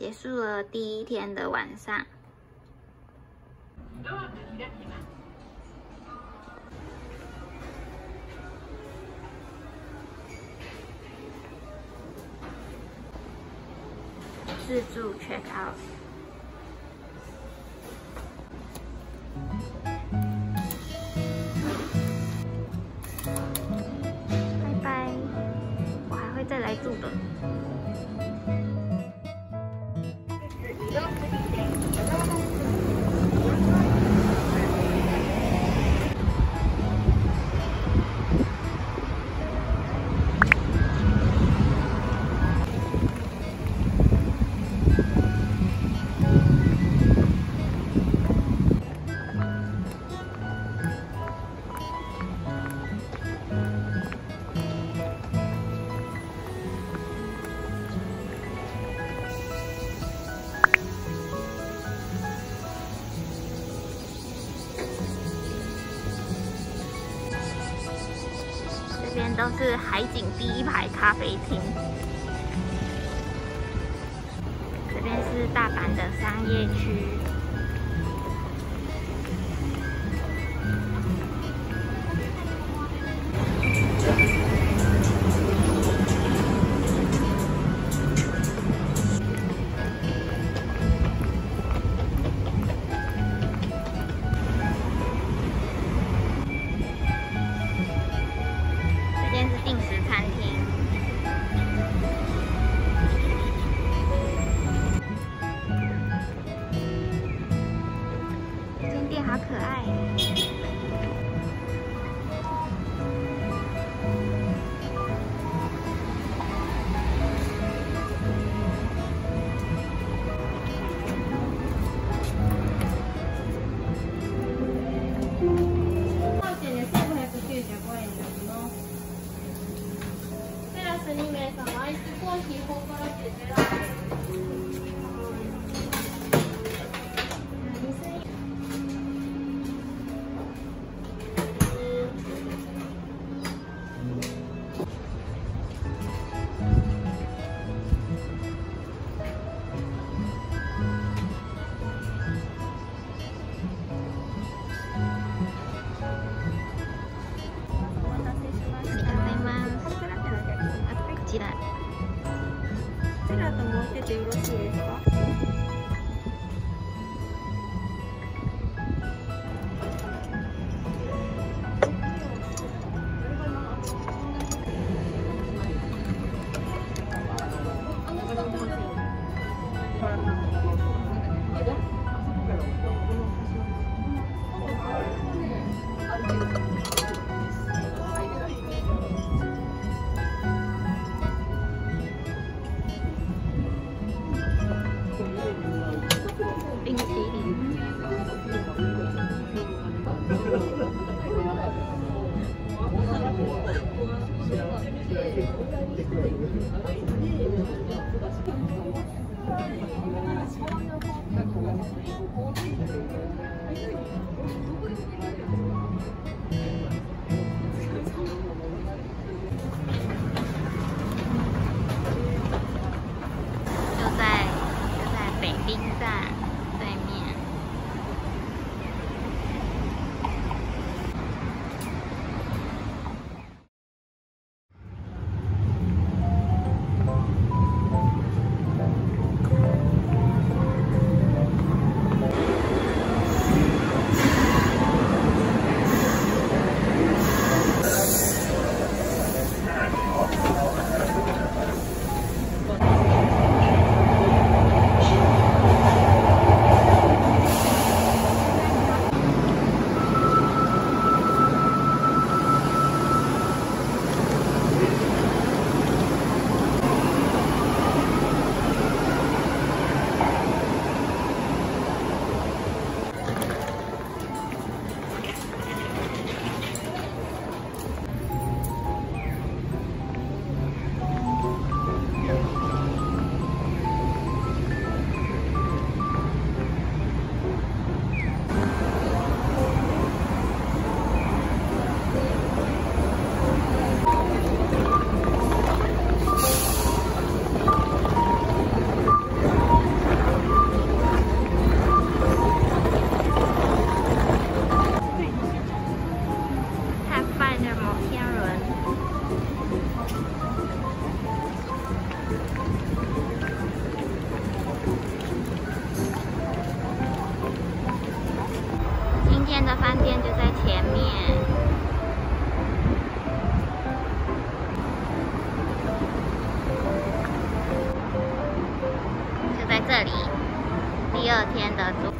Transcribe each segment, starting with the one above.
结束了第一天的晚上。自助 check out。拜拜，我还会再来住的。都是海景第一排咖啡厅。这边是大阪的商业区。you 的饭店就在前面，就在这里，第二天的。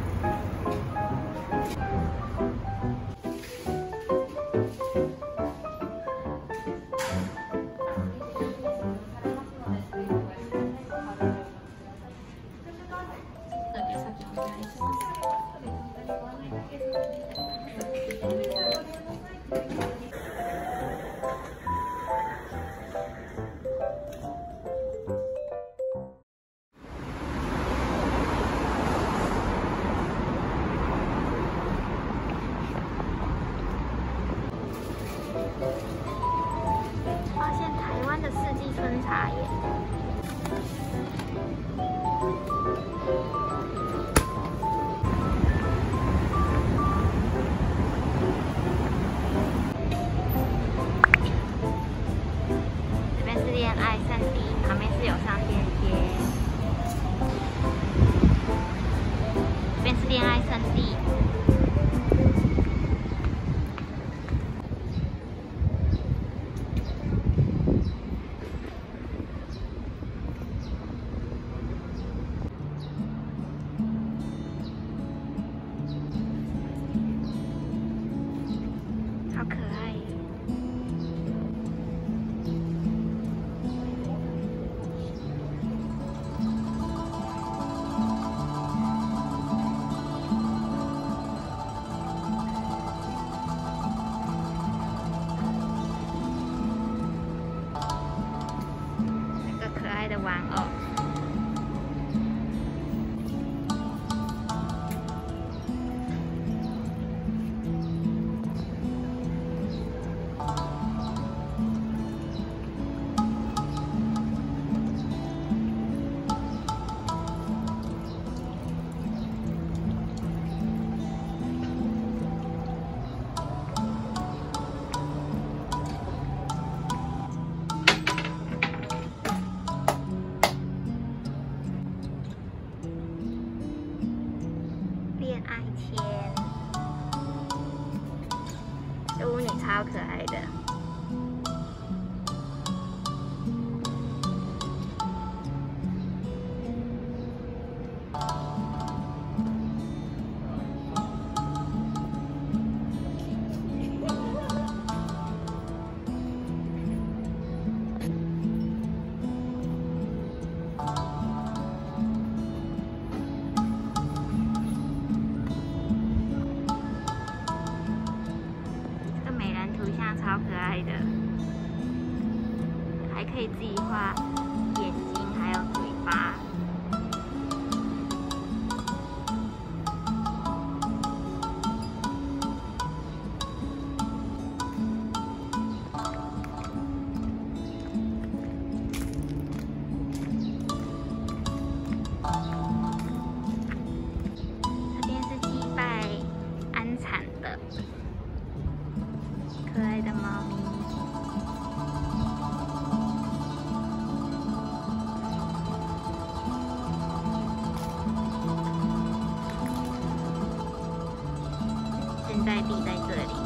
在地在这里。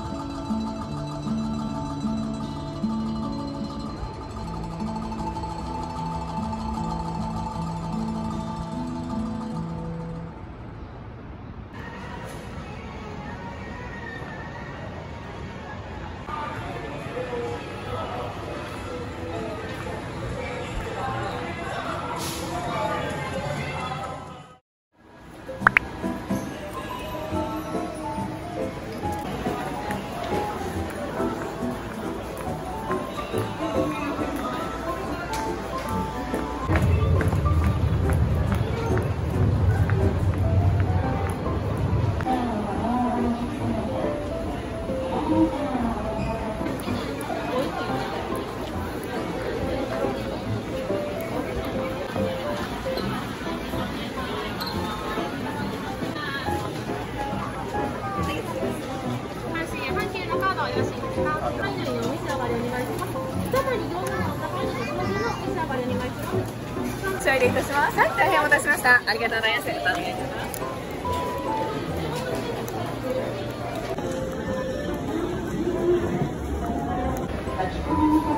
ち入れいたします。大変お待たせしました。ありがとうございます。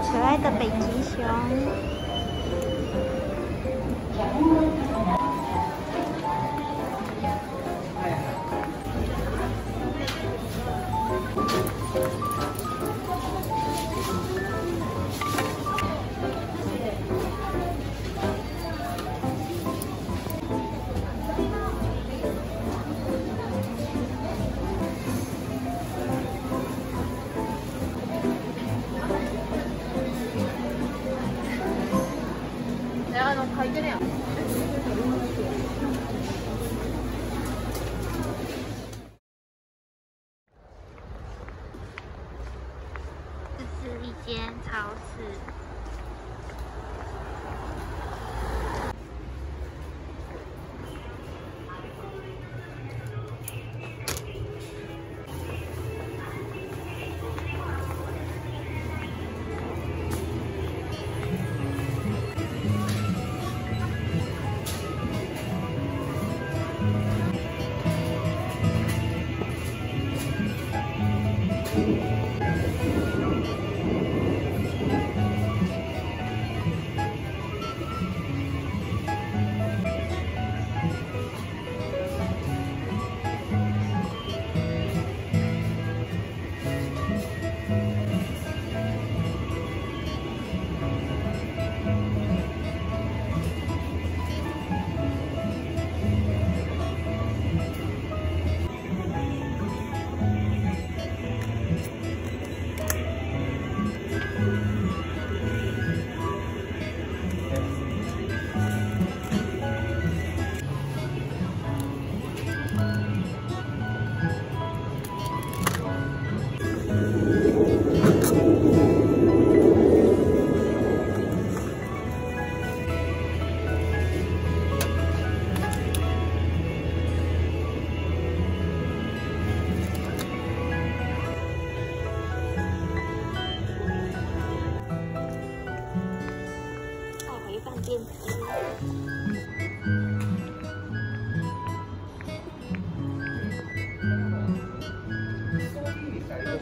可爱的北极熊。あの書いてるやん。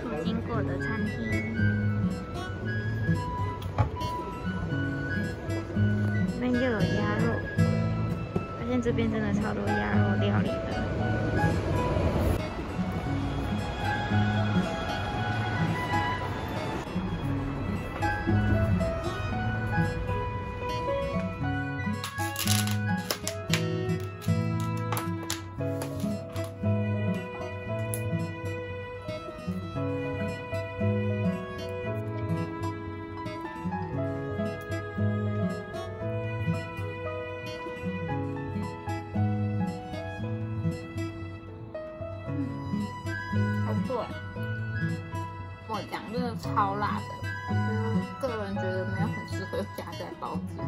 途经过的餐厅，这边又有鸭肉，发现这边真的超多鸭肉料理的。真的超辣的，个人觉得没有很适合夹在包子。